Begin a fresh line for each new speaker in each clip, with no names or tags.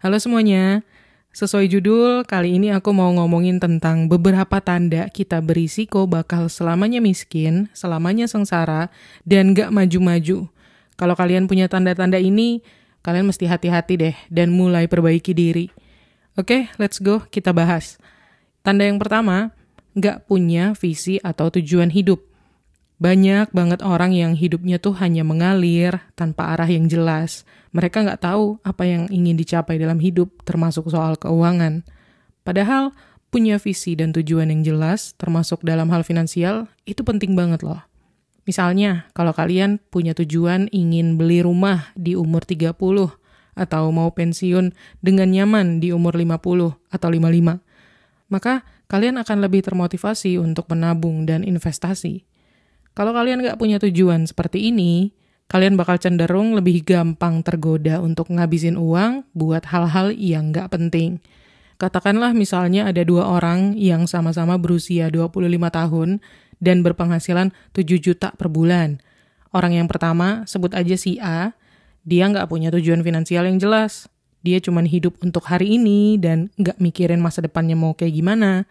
Halo semuanya, sesuai judul, kali ini aku mau ngomongin tentang beberapa tanda kita berisiko bakal selamanya miskin, selamanya sengsara, dan gak maju-maju. Kalau kalian punya tanda-tanda ini, kalian mesti hati-hati deh dan mulai perbaiki diri. Oke, let's go, kita bahas. Tanda yang pertama, gak punya visi atau tujuan hidup. Banyak banget orang yang hidupnya tuh hanya mengalir tanpa arah yang jelas. Mereka nggak tahu apa yang ingin dicapai dalam hidup, termasuk soal keuangan. Padahal punya visi dan tujuan yang jelas, termasuk dalam hal finansial, itu penting banget loh. Misalnya, kalau kalian punya tujuan ingin beli rumah di umur 30, atau mau pensiun dengan nyaman di umur 50 atau 55, maka kalian akan lebih termotivasi untuk menabung dan investasi. Kalau kalian nggak punya tujuan seperti ini, kalian bakal cenderung lebih gampang tergoda untuk ngabisin uang buat hal-hal yang nggak penting. Katakanlah misalnya ada dua orang yang sama-sama berusia 25 tahun dan berpenghasilan 7 juta per bulan. Orang yang pertama, sebut aja si A, dia nggak punya tujuan finansial yang jelas. Dia cuma hidup untuk hari ini dan nggak mikirin masa depannya mau kayak gimana.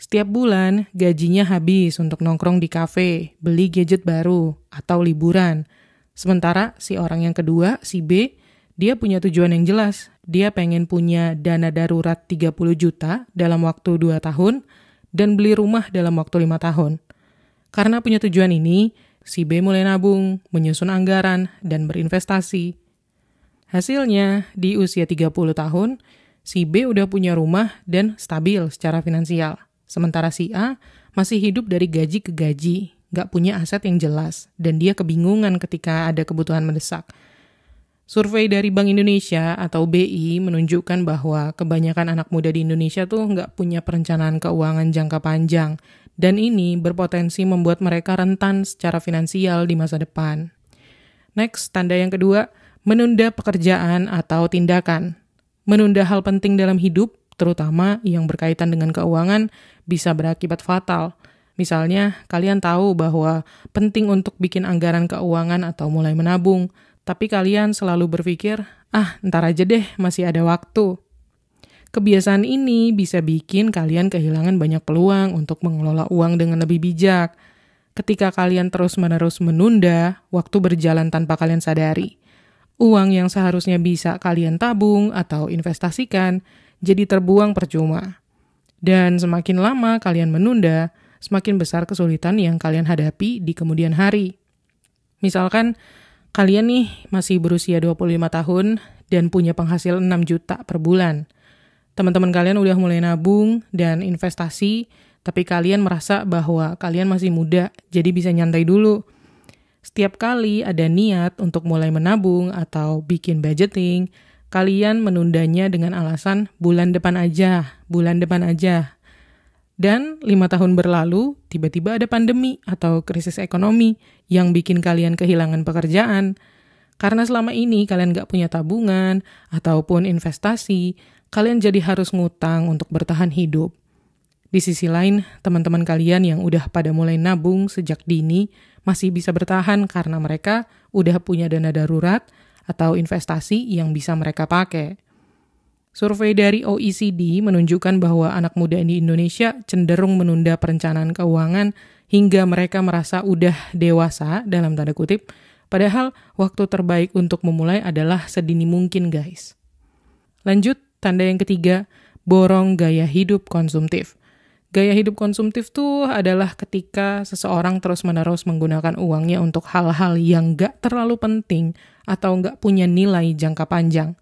Setiap bulan, gajinya habis untuk nongkrong di kafe, beli gadget baru, atau liburan. Sementara si orang yang kedua, si B, dia punya tujuan yang jelas. Dia pengen punya dana darurat 30 juta dalam waktu 2 tahun dan beli rumah dalam waktu 5 tahun. Karena punya tujuan ini, si B mulai nabung, menyusun anggaran, dan berinvestasi. Hasilnya, di usia 30 tahun, si B udah punya rumah dan stabil secara finansial. Sementara si A masih hidup dari gaji ke gaji, gak punya aset yang jelas, dan dia kebingungan ketika ada kebutuhan mendesak. Survei dari Bank Indonesia atau BI menunjukkan bahwa kebanyakan anak muda di Indonesia tuh nggak punya perencanaan keuangan jangka panjang, dan ini berpotensi membuat mereka rentan secara finansial di masa depan. Next, tanda yang kedua, menunda pekerjaan atau tindakan. Menunda hal penting dalam hidup terutama yang berkaitan dengan keuangan, bisa berakibat fatal. Misalnya, kalian tahu bahwa penting untuk bikin anggaran keuangan atau mulai menabung, tapi kalian selalu berpikir, ah, ntar aja deh, masih ada waktu. Kebiasaan ini bisa bikin kalian kehilangan banyak peluang untuk mengelola uang dengan lebih bijak. Ketika kalian terus-menerus menunda, waktu berjalan tanpa kalian sadari. Uang yang seharusnya bisa kalian tabung atau investasikan jadi terbuang percuma. Dan semakin lama kalian menunda, semakin besar kesulitan yang kalian hadapi di kemudian hari. Misalkan kalian nih masih berusia 25 tahun dan punya penghasil 6 juta per bulan. Teman-teman kalian udah mulai nabung dan investasi, tapi kalian merasa bahwa kalian masih muda, jadi bisa nyantai dulu. Setiap kali ada niat untuk mulai menabung atau bikin budgeting, kalian menundanya dengan alasan bulan depan aja, bulan depan aja. Dan lima tahun berlalu, tiba-tiba ada pandemi atau krisis ekonomi yang bikin kalian kehilangan pekerjaan. Karena selama ini kalian gak punya tabungan ataupun investasi, kalian jadi harus ngutang untuk bertahan hidup. Di sisi lain, teman-teman kalian yang udah pada mulai nabung sejak dini masih bisa bertahan karena mereka udah punya dana darurat, atau investasi yang bisa mereka pakai. Survei dari OECD menunjukkan bahwa anak muda di Indonesia cenderung menunda perencanaan keuangan hingga mereka merasa udah dewasa dalam tanda kutip, padahal waktu terbaik untuk memulai adalah sedini mungkin guys. Lanjut, tanda yang ketiga, borong gaya hidup konsumtif. Gaya hidup konsumtif tuh adalah ketika seseorang terus-menerus menggunakan uangnya untuk hal-hal yang gak terlalu penting atau gak punya nilai jangka panjang.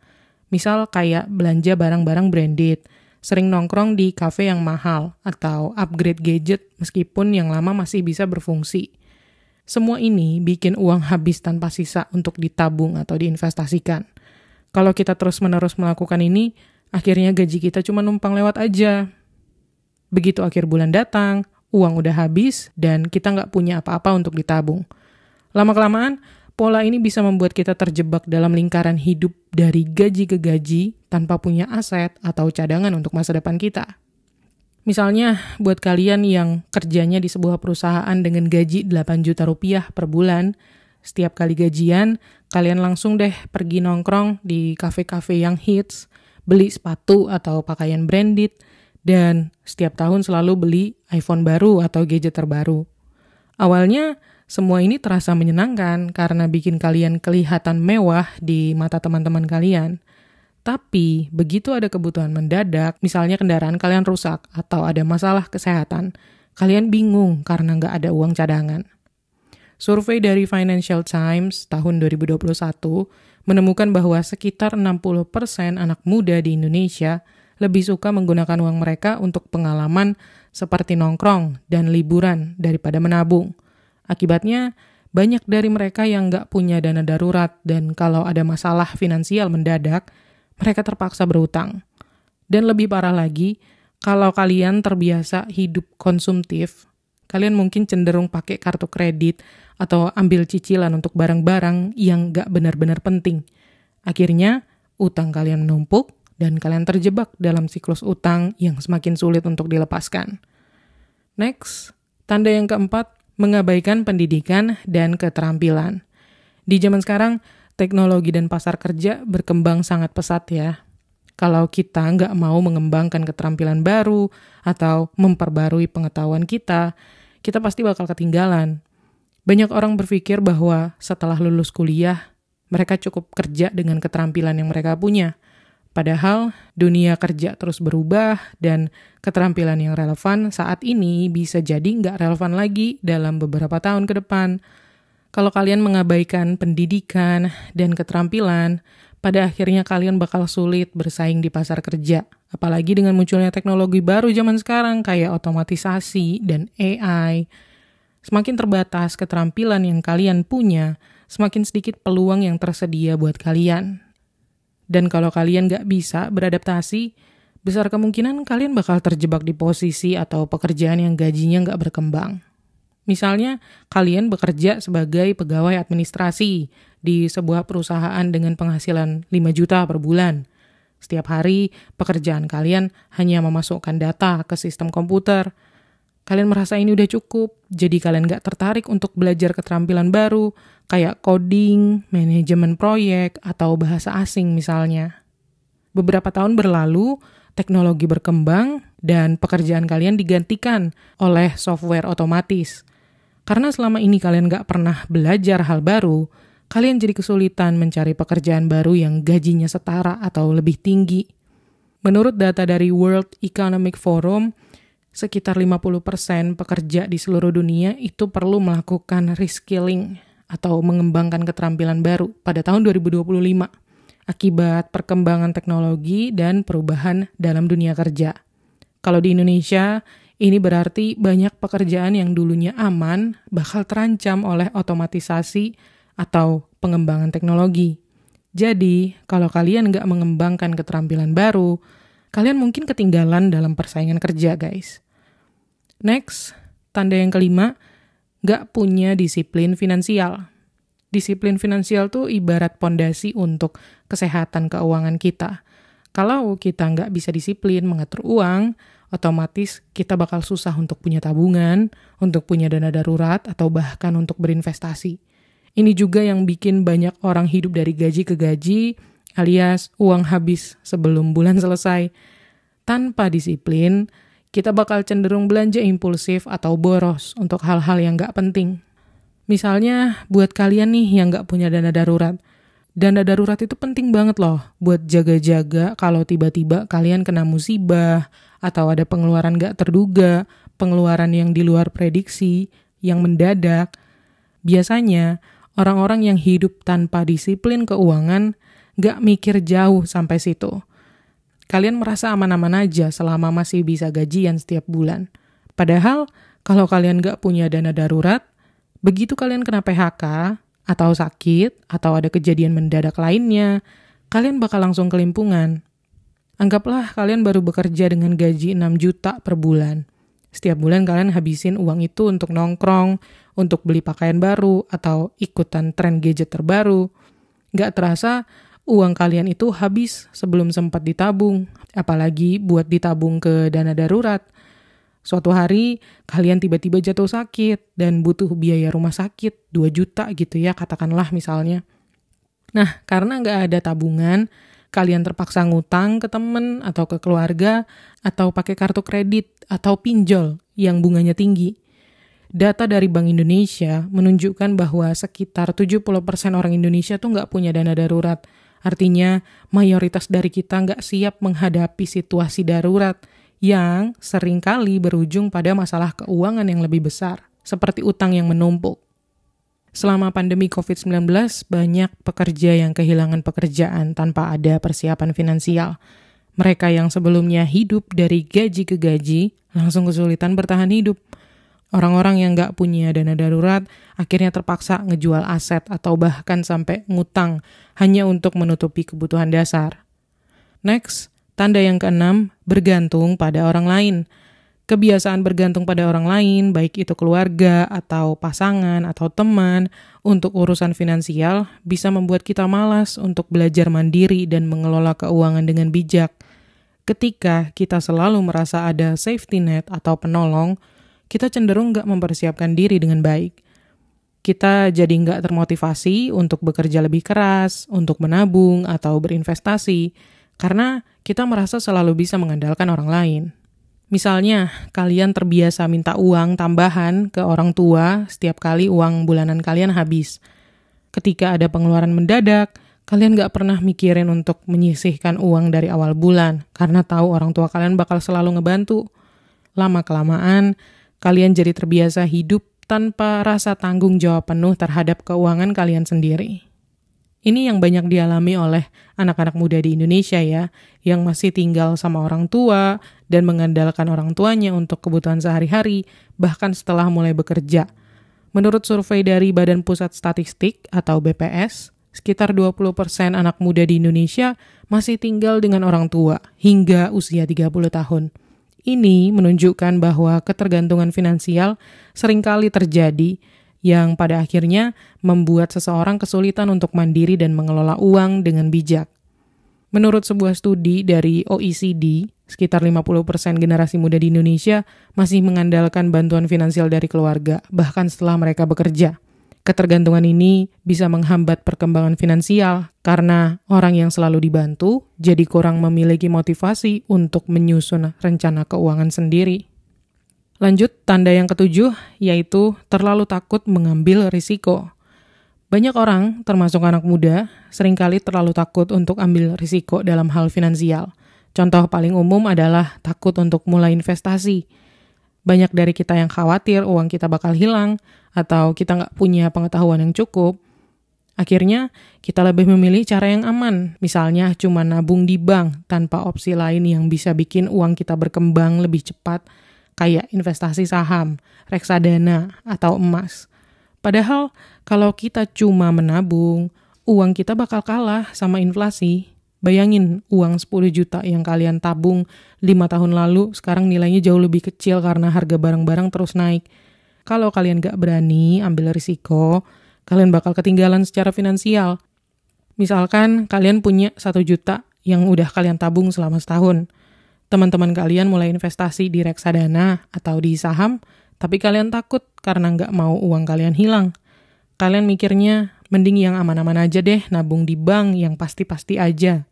Misal kayak belanja barang-barang branded, sering nongkrong di cafe yang mahal, atau upgrade gadget meskipun yang lama masih bisa berfungsi. Semua ini bikin uang habis tanpa sisa untuk ditabung atau diinvestasikan. Kalau kita terus-menerus melakukan ini, akhirnya gaji kita cuma numpang lewat aja, Begitu akhir bulan datang, uang udah habis, dan kita nggak punya apa-apa untuk ditabung. Lama-kelamaan, pola ini bisa membuat kita terjebak dalam lingkaran hidup dari gaji ke gaji tanpa punya aset atau cadangan untuk masa depan kita. Misalnya, buat kalian yang kerjanya di sebuah perusahaan dengan gaji 8 juta rupiah per bulan, setiap kali gajian, kalian langsung deh pergi nongkrong di kafe-kafe yang hits, beli sepatu atau pakaian branded, dan setiap tahun selalu beli iPhone baru atau gadget terbaru. Awalnya, semua ini terasa menyenangkan karena bikin kalian kelihatan mewah di mata teman-teman kalian. Tapi, begitu ada kebutuhan mendadak, misalnya kendaraan kalian rusak atau ada masalah kesehatan, kalian bingung karena nggak ada uang cadangan. Survei dari Financial Times tahun 2021 menemukan bahwa sekitar 60% anak muda di Indonesia lebih suka menggunakan uang mereka untuk pengalaman seperti nongkrong dan liburan daripada menabung. Akibatnya, banyak dari mereka yang nggak punya dana darurat dan kalau ada masalah finansial mendadak, mereka terpaksa berutang. Dan lebih parah lagi, kalau kalian terbiasa hidup konsumtif, kalian mungkin cenderung pakai kartu kredit atau ambil cicilan untuk barang-barang yang gak benar-benar penting. Akhirnya, utang kalian menumpuk dan kalian terjebak dalam siklus utang yang semakin sulit untuk dilepaskan. Next, tanda yang keempat, mengabaikan pendidikan dan keterampilan. Di zaman sekarang, teknologi dan pasar kerja berkembang sangat pesat ya. Kalau kita nggak mau mengembangkan keterampilan baru atau memperbarui pengetahuan kita, kita pasti bakal ketinggalan. Banyak orang berpikir bahwa setelah lulus kuliah, mereka cukup kerja dengan keterampilan yang mereka punya. Padahal dunia kerja terus berubah dan keterampilan yang relevan saat ini bisa jadi nggak relevan lagi dalam beberapa tahun ke depan. Kalau kalian mengabaikan pendidikan dan keterampilan, pada akhirnya kalian bakal sulit bersaing di pasar kerja. Apalagi dengan munculnya teknologi baru zaman sekarang kayak otomatisasi dan AI. Semakin terbatas keterampilan yang kalian punya, semakin sedikit peluang yang tersedia buat kalian. Dan kalau kalian gak bisa beradaptasi, besar kemungkinan kalian bakal terjebak di posisi atau pekerjaan yang gajinya gak berkembang. Misalnya, kalian bekerja sebagai pegawai administrasi di sebuah perusahaan dengan penghasilan 5 juta per bulan – setiap hari, pekerjaan kalian hanya memasukkan data ke sistem komputer. Kalian merasa ini udah cukup, jadi kalian gak tertarik untuk belajar keterampilan baru, kayak coding, manajemen proyek, atau bahasa asing misalnya. Beberapa tahun berlalu, teknologi berkembang, dan pekerjaan kalian digantikan oleh software otomatis. Karena selama ini kalian gak pernah belajar hal baru, kalian jadi kesulitan mencari pekerjaan baru yang gajinya setara atau lebih tinggi. Menurut data dari World Economic Forum, sekitar 50% pekerja di seluruh dunia itu perlu melakukan reskilling atau mengembangkan keterampilan baru pada tahun 2025 akibat perkembangan teknologi dan perubahan dalam dunia kerja. Kalau di Indonesia, ini berarti banyak pekerjaan yang dulunya aman bakal terancam oleh otomatisasi atau pengembangan teknologi. Jadi, kalau kalian nggak mengembangkan keterampilan baru, kalian mungkin ketinggalan dalam persaingan kerja, guys. Next, tanda yang kelima, nggak punya disiplin finansial. Disiplin finansial tuh ibarat pondasi untuk kesehatan keuangan kita. Kalau kita nggak bisa disiplin mengatur uang, otomatis kita bakal susah untuk punya tabungan, untuk punya dana darurat, atau bahkan untuk berinvestasi. Ini juga yang bikin banyak orang hidup dari gaji ke gaji, alias uang habis sebelum bulan selesai. Tanpa disiplin, kita bakal cenderung belanja impulsif atau boros untuk hal-hal yang gak penting. Misalnya, buat kalian nih yang gak punya dana darurat, dana darurat itu penting banget loh buat jaga-jaga kalau tiba-tiba kalian kena musibah atau ada pengeluaran gak terduga, pengeluaran yang di luar prediksi, yang mendadak. Biasanya, Orang-orang yang hidup tanpa disiplin keuangan gak mikir jauh sampai situ. Kalian merasa aman-aman aja selama masih bisa gajian setiap bulan. Padahal, kalau kalian gak punya dana darurat, begitu kalian kena PHK, atau sakit, atau ada kejadian mendadak lainnya, kalian bakal langsung kelimpungan. Anggaplah kalian baru bekerja dengan gaji 6 juta per bulan. Setiap bulan kalian habisin uang itu untuk nongkrong, untuk beli pakaian baru, atau ikutan tren gadget terbaru. Gak terasa, uang kalian itu habis sebelum sempat ditabung, apalagi buat ditabung ke dana darurat. Suatu hari, kalian tiba-tiba jatuh sakit dan butuh biaya rumah sakit 2 juta gitu ya, katakanlah misalnya. Nah, karena nggak ada tabungan, kalian terpaksa ngutang ke temen atau ke keluarga, atau pakai kartu kredit atau pinjol yang bunganya tinggi. Data dari Bank Indonesia menunjukkan bahwa sekitar 70% orang Indonesia tuh nggak punya dana darurat. Artinya, mayoritas dari kita nggak siap menghadapi situasi darurat yang sering kali berujung pada masalah keuangan yang lebih besar, seperti utang yang menumpuk. Selama pandemi COVID-19, banyak pekerja yang kehilangan pekerjaan tanpa ada persiapan finansial. Mereka yang sebelumnya hidup dari gaji ke gaji langsung kesulitan bertahan hidup. Orang-orang yang nggak punya dana darurat akhirnya terpaksa ngejual aset atau bahkan sampai ngutang hanya untuk menutupi kebutuhan dasar. Next, tanda yang keenam, bergantung pada orang lain kebiasaan bergantung pada orang lain, baik itu keluarga atau pasangan atau teman, untuk urusan finansial bisa membuat kita malas untuk belajar mandiri dan mengelola keuangan dengan bijak. Ketika kita selalu merasa ada safety net atau penolong, kita cenderung nggak mempersiapkan diri dengan baik. Kita jadi nggak termotivasi untuk bekerja lebih keras, untuk menabung atau berinvestasi, karena kita merasa selalu bisa mengandalkan orang lain. Misalnya, kalian terbiasa minta uang tambahan ke orang tua setiap kali uang bulanan kalian habis. Ketika ada pengeluaran mendadak, kalian gak pernah mikirin untuk menyisihkan uang dari awal bulan karena tahu orang tua kalian bakal selalu ngebantu. Lama-kelamaan, kalian jadi terbiasa hidup tanpa rasa tanggung jawab penuh terhadap keuangan kalian sendiri. Ini yang banyak dialami oleh anak-anak muda di Indonesia ya, yang masih tinggal sama orang tua dan mengandalkan orang tuanya untuk kebutuhan sehari-hari, bahkan setelah mulai bekerja. Menurut survei dari Badan Pusat Statistik atau BPS, sekitar 20% anak muda di Indonesia masih tinggal dengan orang tua hingga usia 30 tahun. Ini menunjukkan bahwa ketergantungan finansial sering kali terjadi yang pada akhirnya membuat seseorang kesulitan untuk mandiri dan mengelola uang dengan bijak. Menurut sebuah studi dari OECD, sekitar 50% generasi muda di Indonesia masih mengandalkan bantuan finansial dari keluarga, bahkan setelah mereka bekerja. Ketergantungan ini bisa menghambat perkembangan finansial karena orang yang selalu dibantu jadi kurang memiliki motivasi untuk menyusun rencana keuangan sendiri. Lanjut, tanda yang ketujuh yaitu terlalu takut mengambil risiko. Banyak orang, termasuk anak muda, sering kali terlalu takut untuk ambil risiko dalam hal finansial. Contoh paling umum adalah takut untuk mulai investasi. Banyak dari kita yang khawatir uang kita bakal hilang, atau kita nggak punya pengetahuan yang cukup. Akhirnya, kita lebih memilih cara yang aman, misalnya cuma nabung di bank tanpa opsi lain yang bisa bikin uang kita berkembang lebih cepat, kayak investasi saham, reksadana, atau emas. Padahal kalau kita cuma menabung, uang kita bakal kalah sama inflasi. Bayangin uang 10 juta yang kalian tabung 5 tahun lalu sekarang nilainya jauh lebih kecil karena harga barang-barang terus naik. Kalau kalian gak berani ambil risiko, kalian bakal ketinggalan secara finansial. Misalkan kalian punya 1 juta yang udah kalian tabung selama setahun teman-teman kalian mulai investasi di reksadana atau di saham, tapi kalian takut karena nggak mau uang kalian hilang. Kalian mikirnya, mending yang aman-aman aja deh, nabung di bank yang pasti-pasti aja.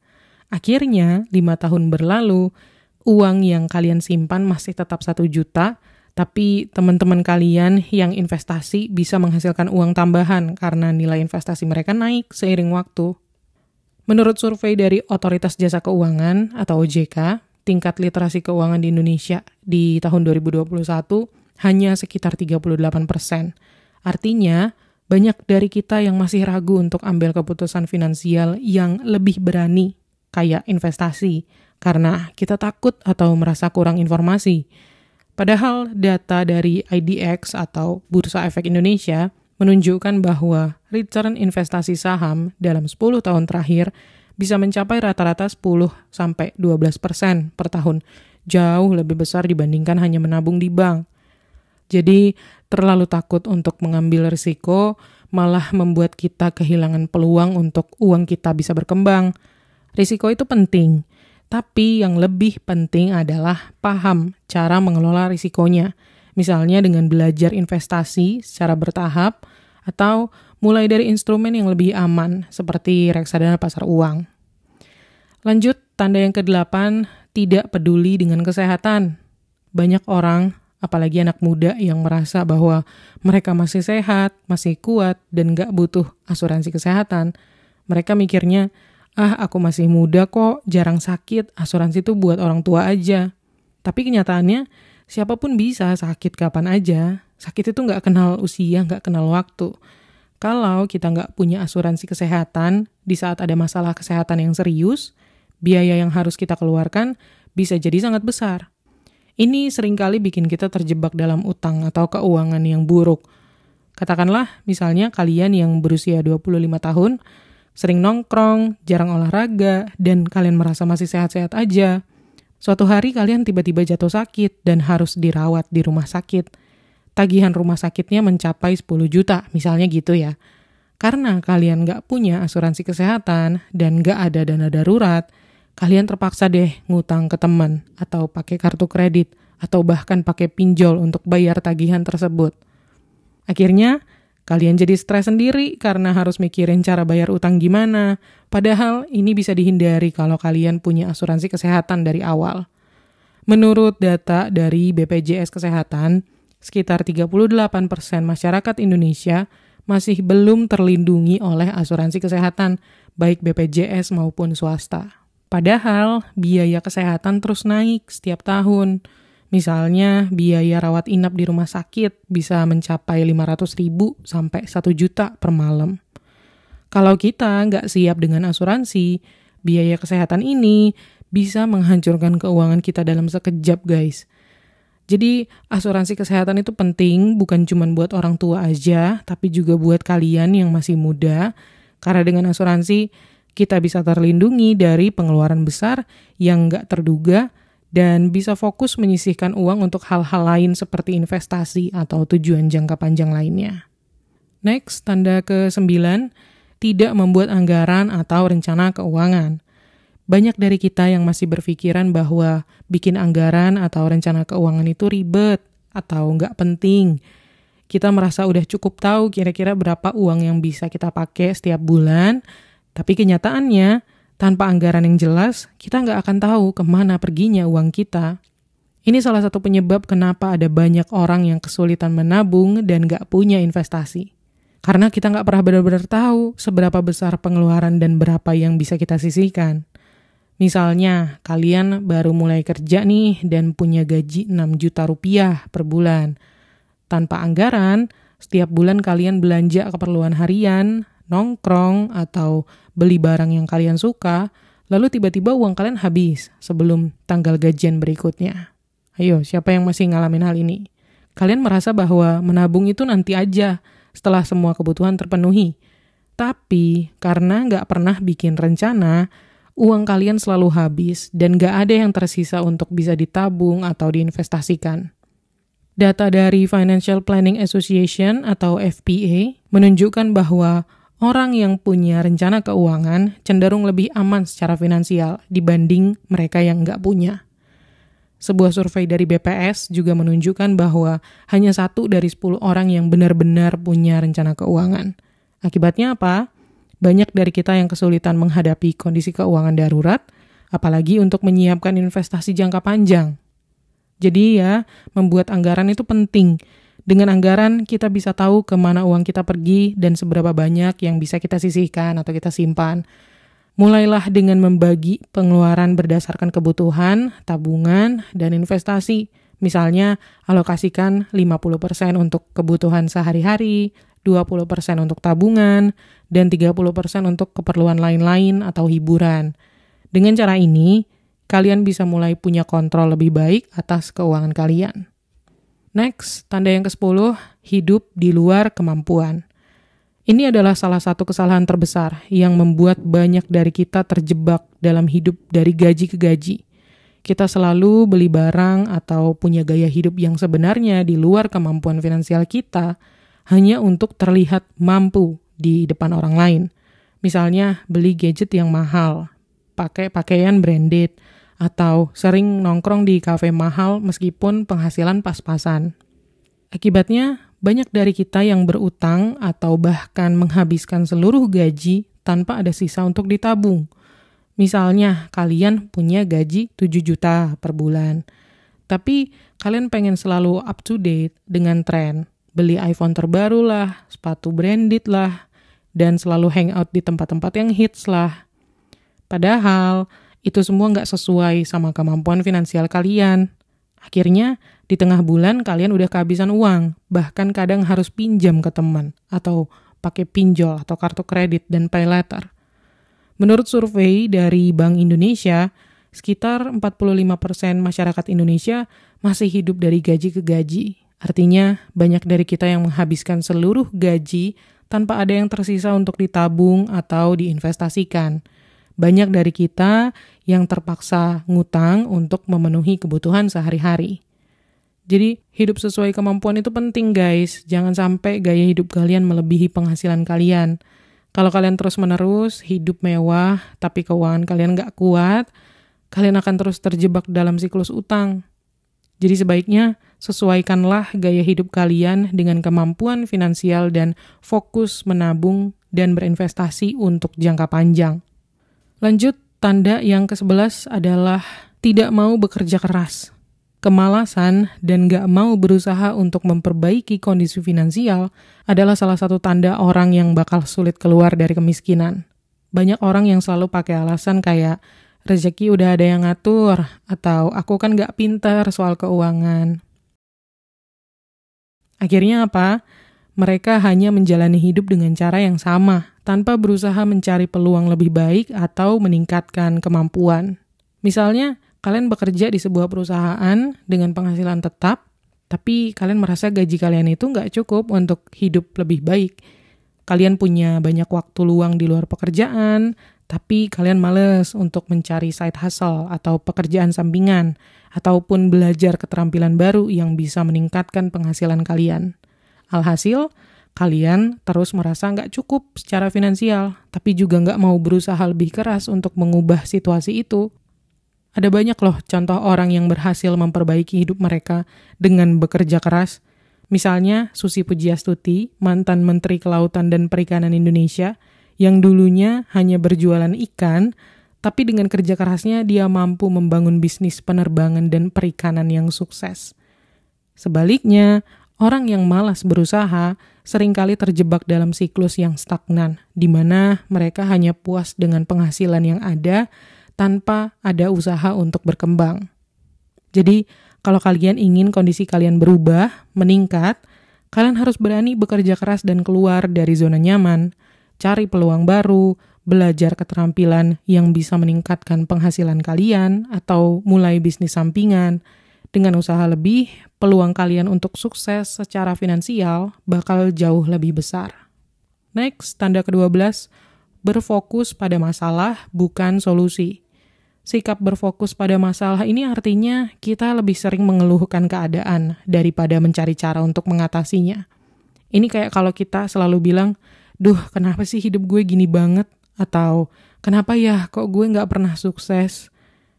Akhirnya, lima tahun berlalu, uang yang kalian simpan masih tetap satu juta, tapi teman-teman kalian yang investasi bisa menghasilkan uang tambahan karena nilai investasi mereka naik seiring waktu. Menurut survei dari Otoritas Jasa Keuangan atau OJK, tingkat literasi keuangan di Indonesia di tahun 2021 hanya sekitar 38 persen. Artinya, banyak dari kita yang masih ragu untuk ambil keputusan finansial yang lebih berani, kayak investasi, karena kita takut atau merasa kurang informasi. Padahal data dari IDX atau Bursa Efek Indonesia menunjukkan bahwa return investasi saham dalam 10 tahun terakhir bisa mencapai rata-rata 10 sampai 12% persen per tahun. Jauh lebih besar dibandingkan hanya menabung di bank. Jadi, terlalu takut untuk mengambil risiko malah membuat kita kehilangan peluang untuk uang kita bisa berkembang. Risiko itu penting, tapi yang lebih penting adalah paham cara mengelola risikonya. Misalnya dengan belajar investasi secara bertahap atau mulai dari instrumen yang lebih aman seperti reksadana pasar uang. Lanjut, tanda yang ke-8, tidak peduli dengan kesehatan. Banyak orang, apalagi anak muda yang merasa bahwa mereka masih sehat, masih kuat, dan gak butuh asuransi kesehatan. Mereka mikirnya, ah aku masih muda kok, jarang sakit, asuransi itu buat orang tua aja. Tapi kenyataannya, siapa pun bisa sakit kapan aja. Sakit itu gak kenal usia, gak kenal waktu. Kalau kita nggak punya asuransi kesehatan, di saat ada masalah kesehatan yang serius, biaya yang harus kita keluarkan bisa jadi sangat besar. Ini sering kali bikin kita terjebak dalam utang atau keuangan yang buruk. Katakanlah misalnya kalian yang berusia 25 tahun, sering nongkrong, jarang olahraga, dan kalian merasa masih sehat-sehat aja. Suatu hari kalian tiba-tiba jatuh sakit dan harus dirawat di rumah sakit. Tagihan rumah sakitnya mencapai 10 juta, misalnya gitu ya. Karena kalian nggak punya asuransi kesehatan dan nggak ada dana darurat, kalian terpaksa deh ngutang ke teman atau pakai kartu kredit atau bahkan pakai pinjol untuk bayar tagihan tersebut. Akhirnya, kalian jadi stres sendiri karena harus mikirin cara bayar utang gimana, padahal ini bisa dihindari kalau kalian punya asuransi kesehatan dari awal. Menurut data dari BPJS Kesehatan, sekitar 38% masyarakat Indonesia masih belum terlindungi oleh asuransi kesehatan, baik BPJS maupun swasta. Padahal biaya kesehatan terus naik setiap tahun. Misalnya biaya rawat inap di rumah sakit bisa mencapai 500 ribu sampai 1 juta per malam. Kalau kita nggak siap dengan asuransi, biaya kesehatan ini bisa menghancurkan keuangan kita dalam sekejap guys. Jadi asuransi kesehatan itu penting bukan cuma buat orang tua aja, tapi juga buat kalian yang masih muda. Karena dengan asuransi, kita bisa terlindungi dari pengeluaran besar yang nggak terduga dan bisa fokus menyisihkan uang untuk hal-hal lain seperti investasi atau tujuan jangka panjang lainnya. Next, tanda ke-9, tidak membuat anggaran atau rencana keuangan. Banyak dari kita yang masih berpikiran bahwa bikin anggaran atau rencana keuangan itu ribet atau nggak penting. Kita merasa udah cukup tahu kira-kira berapa uang yang bisa kita pakai setiap bulan, tapi kenyataannya, tanpa anggaran yang jelas, kita nggak akan tahu ke mana perginya uang kita. Ini salah satu penyebab kenapa ada banyak orang yang kesulitan menabung dan nggak punya investasi. Karena kita nggak pernah benar-benar tahu seberapa besar pengeluaran dan berapa yang bisa kita sisihkan. Misalnya, kalian baru mulai kerja nih dan punya gaji 6 juta rupiah per bulan. Tanpa anggaran, setiap bulan kalian belanja keperluan harian, nongkrong, atau beli barang yang kalian suka, lalu tiba-tiba uang kalian habis sebelum tanggal gajian berikutnya. Ayo, siapa yang masih ngalamin hal ini? Kalian merasa bahwa menabung itu nanti aja setelah semua kebutuhan terpenuhi. Tapi karena nggak pernah bikin rencana, uang kalian selalu habis dan nggak ada yang tersisa untuk bisa ditabung atau diinvestasikan. Data dari Financial Planning Association atau FPA menunjukkan bahwa orang yang punya rencana keuangan cenderung lebih aman secara finansial dibanding mereka yang nggak punya. Sebuah survei dari BPS juga menunjukkan bahwa hanya satu dari 10 orang yang benar-benar punya rencana keuangan. Akibatnya apa? Banyak dari kita yang kesulitan menghadapi kondisi keuangan darurat, apalagi untuk menyiapkan investasi jangka panjang. Jadi ya, membuat anggaran itu penting, dengan anggaran, kita bisa tahu ke mana uang kita pergi dan seberapa banyak yang bisa kita sisihkan atau kita simpan. Mulailah dengan membagi pengeluaran berdasarkan kebutuhan, tabungan, dan investasi. Misalnya, alokasikan 50% untuk kebutuhan sehari-hari, 20% untuk tabungan, dan 30% untuk keperluan lain-lain atau hiburan. Dengan cara ini, kalian bisa mulai punya kontrol lebih baik atas keuangan kalian. Next, tanda yang ke-10, hidup di luar kemampuan. Ini adalah salah satu kesalahan terbesar yang membuat banyak dari kita terjebak dalam hidup dari gaji ke gaji. Kita selalu beli barang atau punya gaya hidup yang sebenarnya di luar kemampuan finansial kita hanya untuk terlihat mampu di depan orang lain. Misalnya beli gadget yang mahal, pakai pakaian branded, atau sering nongkrong di kafe mahal meskipun penghasilan pas-pasan. Akibatnya, banyak dari kita yang berutang atau bahkan menghabiskan seluruh gaji tanpa ada sisa untuk ditabung. Misalnya, kalian punya gaji 7 juta per bulan, tapi kalian pengen selalu up to date dengan tren. Beli iPhone terbaru lah, sepatu branded lah, dan selalu hangout di tempat-tempat yang hits lah. Padahal, itu semua nggak sesuai sama kemampuan finansial kalian. Akhirnya, di tengah bulan kalian udah kehabisan uang, bahkan kadang harus pinjam ke teman, atau pakai pinjol atau kartu kredit dan pay letter. Menurut survei dari Bank Indonesia, sekitar 45% masyarakat Indonesia masih hidup dari gaji ke gaji. Artinya, banyak dari kita yang menghabiskan seluruh gaji tanpa ada yang tersisa untuk ditabung atau diinvestasikan. Banyak dari kita yang terpaksa ngutang untuk memenuhi kebutuhan sehari-hari. Jadi, hidup sesuai kemampuan itu penting, guys. Jangan sampai gaya hidup kalian melebihi penghasilan kalian. Kalau kalian terus-menerus hidup mewah, tapi keuangan kalian nggak kuat, kalian akan terus terjebak dalam siklus utang. Jadi sebaiknya sesuaikanlah gaya hidup kalian dengan kemampuan finansial dan fokus menabung dan berinvestasi untuk jangka panjang. Lanjut, tanda yang ke-11 adalah tidak mau bekerja keras kemalasan, dan gak mau berusaha untuk memperbaiki kondisi finansial adalah salah satu tanda orang yang bakal sulit keluar dari kemiskinan. Banyak orang yang selalu pakai alasan kayak, rezeki udah ada yang ngatur, atau aku kan gak pintar soal keuangan. Akhirnya apa? Mereka hanya menjalani hidup dengan cara yang sama, tanpa berusaha mencari peluang lebih baik atau meningkatkan kemampuan. Misalnya, kalian bekerja di sebuah perusahaan dengan penghasilan tetap, tapi kalian merasa gaji kalian itu nggak cukup untuk hidup lebih baik. Kalian punya banyak waktu luang di luar pekerjaan, tapi kalian males untuk mencari side hustle atau pekerjaan sampingan, ataupun belajar keterampilan baru yang bisa meningkatkan penghasilan kalian. Alhasil, kalian terus merasa nggak cukup secara finansial, tapi juga nggak mau berusaha lebih keras untuk mengubah situasi itu. Ada banyak loh contoh orang yang berhasil memperbaiki hidup mereka dengan bekerja keras. Misalnya Susi Pujiastuti, mantan Menteri Kelautan dan Perikanan Indonesia, yang dulunya hanya berjualan ikan, tapi dengan kerja kerasnya dia mampu membangun bisnis penerbangan dan perikanan yang sukses. Sebaliknya, orang yang malas berusaha sering kali terjebak dalam siklus yang stagnan, di mana mereka hanya puas dengan penghasilan yang ada tanpa ada usaha untuk berkembang. Jadi, kalau kalian ingin kondisi kalian berubah, meningkat, kalian harus berani bekerja keras dan keluar dari zona nyaman, cari peluang baru, belajar keterampilan yang bisa meningkatkan penghasilan kalian, atau mulai bisnis sampingan. Dengan usaha lebih, peluang kalian untuk sukses secara finansial bakal jauh lebih besar. Next, tanda ke-12, berfokus pada masalah bukan solusi sikap berfokus pada masalah ini artinya kita lebih sering mengeluhkan keadaan daripada mencari cara untuk mengatasinya. Ini kayak kalau kita selalu bilang, duh kenapa sih hidup gue gini banget? Atau kenapa ya kok gue gak pernah sukses?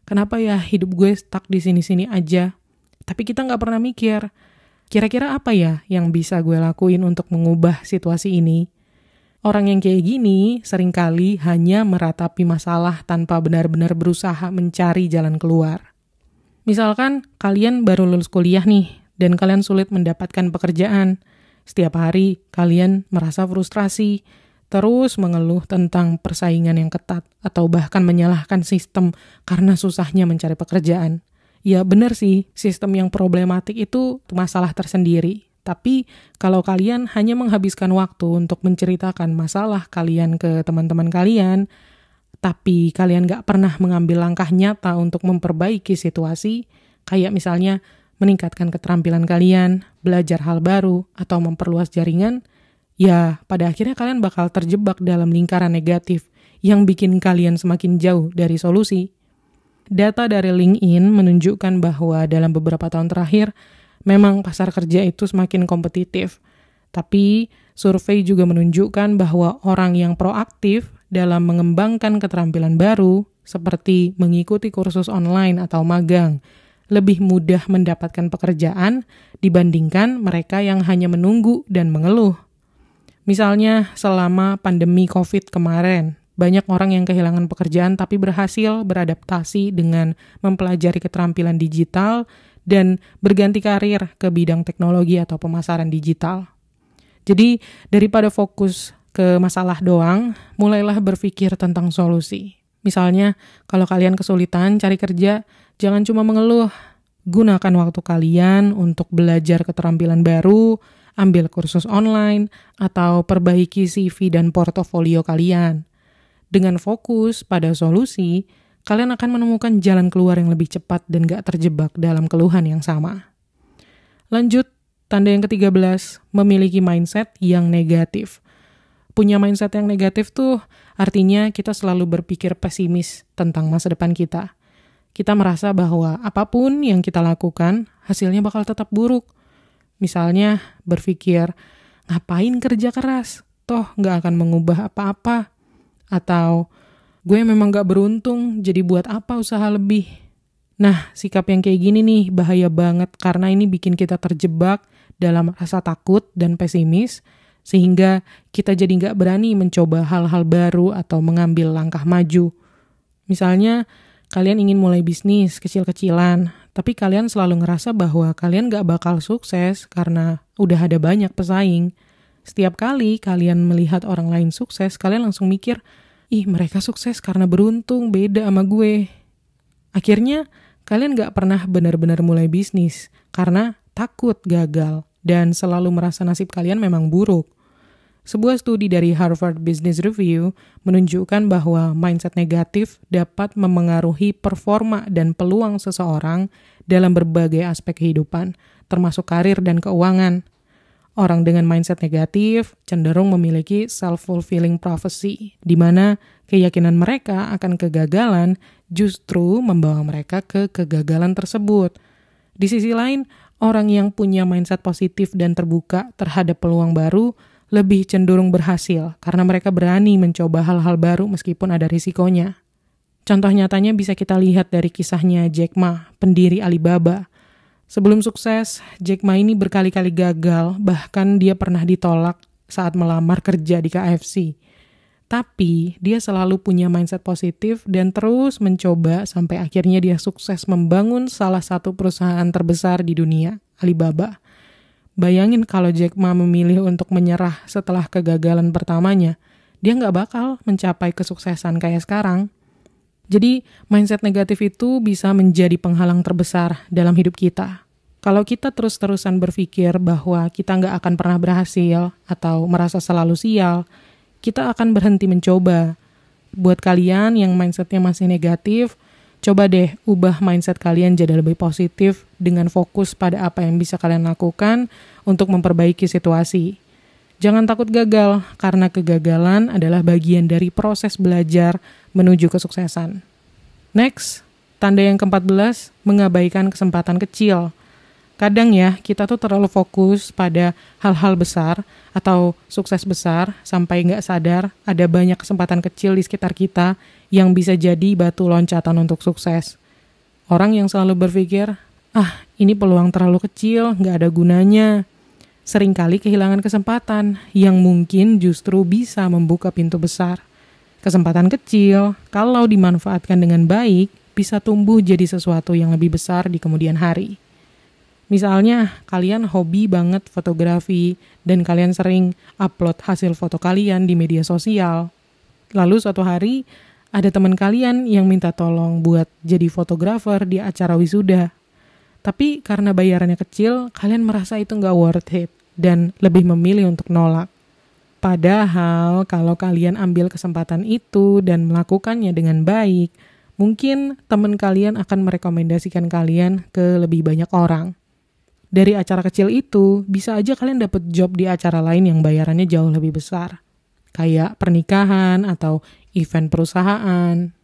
Kenapa ya hidup gue stuck di sini-sini aja? Tapi kita gak pernah mikir, kira-kira apa ya yang bisa gue lakuin untuk mengubah situasi ini? Orang yang kayak gini sering kali hanya meratapi masalah tanpa benar-benar berusaha mencari jalan keluar. Misalkan kalian baru lulus kuliah nih, dan kalian sulit mendapatkan pekerjaan. Setiap hari kalian merasa frustrasi, terus mengeluh tentang persaingan yang ketat, atau bahkan menyalahkan sistem karena susahnya mencari pekerjaan. Ya benar sih, sistem yang problematik itu masalah tersendiri. Tapi kalau kalian hanya menghabiskan waktu untuk menceritakan masalah kalian ke teman-teman kalian, tapi kalian gak pernah mengambil langkah nyata untuk memperbaiki situasi, kayak misalnya meningkatkan keterampilan kalian, belajar hal baru, atau memperluas jaringan, ya pada akhirnya kalian bakal terjebak dalam lingkaran negatif yang bikin kalian semakin jauh dari solusi. Data dari LinkedIn menunjukkan bahwa dalam beberapa tahun terakhir, memang pasar kerja itu semakin kompetitif. Tapi survei juga menunjukkan bahwa orang yang proaktif dalam mengembangkan keterampilan baru seperti mengikuti kursus online atau magang, lebih mudah mendapatkan pekerjaan dibandingkan mereka yang hanya menunggu dan mengeluh. Misalnya, selama pandemi COVID kemarin, banyak orang yang kehilangan pekerjaan tapi berhasil beradaptasi dengan mempelajari keterampilan digital dan berganti karir ke bidang teknologi atau pemasaran digital. Jadi, daripada fokus ke masalah doang, mulailah berpikir tentang solusi. Misalnya, kalau kalian kesulitan cari kerja, jangan cuma mengeluh. Gunakan waktu kalian untuk belajar keterampilan baru, ambil kursus online, atau perbaiki CV dan portofolio kalian. Dengan fokus pada solusi, kalian akan menemukan jalan keluar yang lebih cepat dan gak terjebak dalam keluhan yang sama. Lanjut, tanda yang ke-13, memiliki mindset yang negatif. Punya mindset yang negatif tuh artinya kita selalu berpikir pesimis tentang masa depan kita kita merasa bahwa apa pun yang kita lakukan, hasilnya bakal tetap buruk. Misalnya, berpikir, ngapain kerja keras? Toh nggak akan mengubah apa-apa. Atau, gue memang gak beruntung, jadi buat apa usaha lebih? Nah, sikap yang kayak gini nih bahaya banget karena ini bikin kita terjebak dalam rasa takut dan pesimis, sehingga kita jadi nggak berani mencoba hal-hal baru atau mengambil langkah maju. Misalnya, kalian ingin mulai bisnis kecil-kecilan, tapi kalian selalu ngerasa bahwa kalian gak bakal sukses karena udah ada banyak pesaing. Setiap kali kalian melihat orang lain sukses, kalian langsung mikir, ih mereka sukses karena beruntung, beda sama gue. Akhirnya, kalian gak pernah benar-benar mulai bisnis karena takut gagal dan selalu merasa nasib kalian memang buruk. Sebuah studi dari Harvard Business Review menunjukkan bahwa mindset negatif dapat memengaruhi performa dan peluang seseorang dalam berbagai aspek kehidupan, termasuk karir dan keuangan. Orang dengan mindset negatif cenderung memiliki self-fulfilling prophecy, di mana keyakinan mereka akan kegagalan justru membawa mereka ke kegagalan tersebut. Di sisi lain, orang yang punya mindset positif dan terbuka terhadap peluang baru lebih cenderung berhasil karena mereka berani mencoba hal-hal baru meskipun ada risikonya. Contoh nyatanya bisa kita lihat dari kisahnya Jack Ma, pendiri Alibaba. Sebelum sukses, Jack Ma ini berkali-kali gagal, bahkan dia pernah ditolak saat melamar kerja di KFC. Tapi dia selalu punya mindset positif dan terus mencoba sampai akhirnya dia sukses membangun salah satu perusahaan terbesar di dunia, Alibaba. Bayangin kalau Jack Ma memilih untuk menyerah setelah kegagalan pertamanya, dia nggak bakal mencapai kesuksesan kayak sekarang. Jadi, mindset negatif itu bisa menjadi penghalang terbesar dalam hidup kita. Kalau kita terus-terusan berpikir bahwa kita nggak akan pernah berhasil atau merasa selalu sial, kita akan berhenti mencoba. Buat kalian yang mindsetnya masih negatif, Coba deh ubah mindset kalian jadi lebih positif dengan fokus pada apa yang bisa kalian lakukan untuk memperbaiki situasi. Jangan takut gagal, karena kegagalan adalah bagian dari proses belajar menuju kesuksesan. Next, tanda yang ke-14, mengabaikan kesempatan kecil kadang ya kita tuh terlalu fokus pada hal-hal besar atau sukses besar sampai nggak sadar ada banyak kesempatan kecil di sekitar kita yang bisa jadi batu loncatan untuk sukses. Orang yang selalu berpikir, ah ini peluang terlalu kecil, nggak ada gunanya. Seringkali kehilangan kesempatan yang mungkin justru bisa membuka pintu besar. Kesempatan kecil, kalau dimanfaatkan dengan baik, bisa tumbuh jadi sesuatu yang lebih besar di kemudian hari. Misalnya, kalian hobi banget fotografi dan kalian sering upload hasil foto kalian di media sosial. Lalu suatu hari, ada teman kalian yang minta tolong buat jadi fotografer di acara wisuda. Tapi karena bayarannya kecil, kalian merasa itu nggak worth it dan lebih memilih untuk nolak. Padahal kalau kalian ambil kesempatan itu dan melakukannya dengan baik, mungkin teman kalian akan merekomendasikan kalian ke lebih banyak orang dari acara kecil itu bisa aja kalian dapat job di acara lain yang bayarannya jauh lebih besar. Kayak pernikahan atau event perusahaan.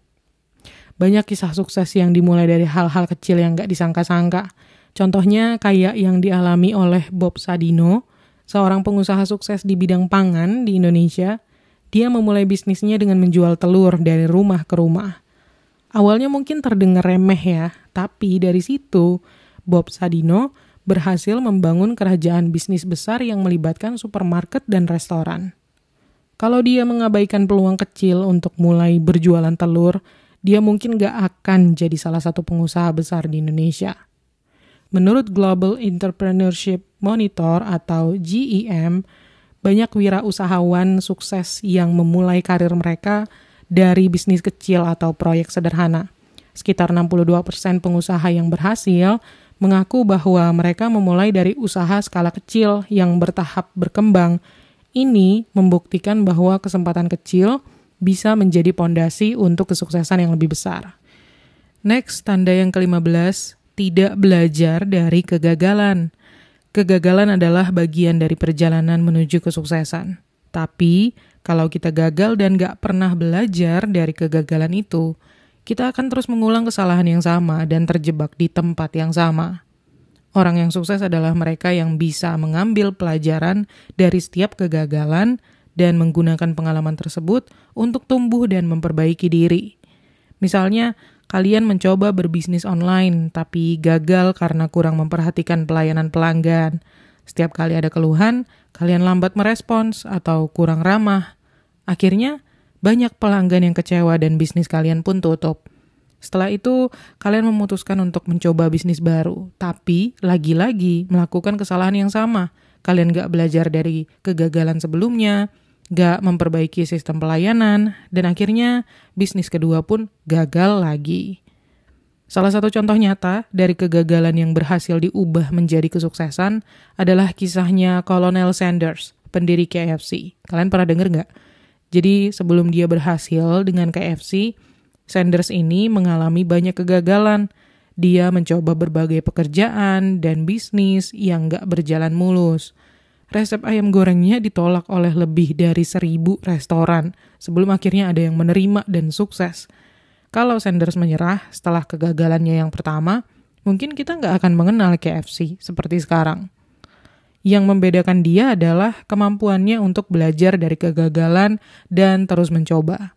Banyak kisah sukses yang dimulai dari hal-hal kecil yang gak disangka-sangka. Contohnya kayak yang dialami oleh Bob Sadino, seorang pengusaha sukses di bidang pangan di Indonesia. Dia memulai bisnisnya dengan menjual telur dari rumah ke rumah. Awalnya mungkin terdengar remeh ya, Tapi dari situ, Bob Sadino berhasil membangun kerajaan bisnis besar yang melibatkan supermarket dan restoran. Kalau dia mengabaikan peluang kecil untuk mulai berjualan telur, dia mungkin gak akan jadi salah satu pengusaha besar di Indonesia. Menurut Global Entrepreneurship Monitor atau GEM, banyak wirausahawan sukses yang memulai karir mereka dari bisnis kecil atau proyek sederhana. Sekitar 62% pengusaha yang berhasil mengaku bahwa mereka memulai dari usaha skala kecil yang bertahap berkembang. Ini membuktikan bahwa kesempatan kecil bisa menjadi pondasi untuk kesuksesan yang lebih besar. Next, tanda yang ke-15, tidak belajar dari kegagalan. Kegagalan adalah bagian dari perjalanan menuju kesuksesan. Tapi, kalau kita gagal dan gak pernah belajar dari kegagalan itu, kita akan terus mengulang kesalahan yang sama dan terjebak di tempat yang sama. Orang yang sukses adalah mereka yang bisa mengambil pelajaran dari setiap kegagalan dan menggunakan pengalaman tersebut untuk tumbuh dan memperbaiki diri. Misalnya, kalian mencoba berbisnis online tapi gagal karena kurang memperhatikan pelayanan pelanggan. Setiap kali ada keluhan, kalian lambat merespons atau kurang ramah. Akhirnya, banyak pelanggan yang kecewa dan bisnis kalian pun tutup. Setelah itu, kalian memutuskan untuk mencoba bisnis baru, tapi lagi-lagi melakukan kesalahan yang sama. Kalian gak belajar dari kegagalan sebelumnya, gak memperbaiki sistem pelayanan, dan akhirnya bisnis kedua pun gagal lagi. Salah satu contoh nyata dari kegagalan yang berhasil diubah menjadi kesuksesan adalah kisahnya Colonel Sanders, pendiri KFC. Kalian pernah denger nggak? Jadi sebelum dia berhasil dengan KFC, Sanders ini mengalami banyak kegagalan. Dia mencoba berbagai pekerjaan dan bisnis yang gak berjalan mulus. Resep ayam gorengnya ditolak oleh lebih dari seribu restoran sebelum akhirnya ada yang menerima dan sukses. Kalau Sanders menyerah setelah kegagalannya yang pertama, mungkin kita nggak akan mengenal KFC seperti sekarang. Yang membedakan dia adalah kemampuannya untuk belajar dari kegagalan dan terus mencoba.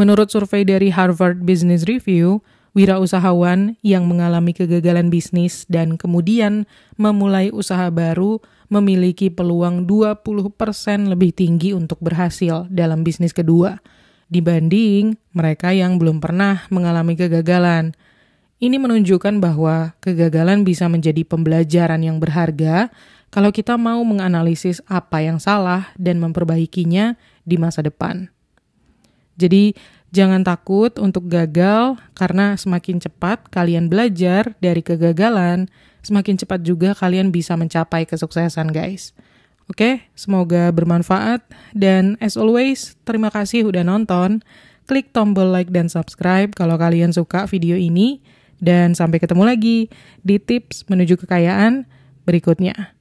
Menurut survei dari Harvard Business Review, wirausahawan yang mengalami kegagalan bisnis dan kemudian memulai usaha baru memiliki peluang 20% lebih tinggi untuk berhasil dalam bisnis kedua dibanding mereka yang belum pernah mengalami kegagalan. Ini menunjukkan bahwa kegagalan bisa menjadi pembelajaran yang berharga kalau kita mau menganalisis apa yang salah dan memperbaikinya di masa depan. Jadi, jangan takut untuk gagal, karena semakin cepat kalian belajar dari kegagalan, semakin cepat juga kalian bisa mencapai kesuksesan, guys. Oke, semoga bermanfaat, dan as always, terima kasih udah nonton. Klik tombol like dan subscribe kalau kalian suka video ini. Dan sampai ketemu lagi di tips menuju kekayaan berikutnya.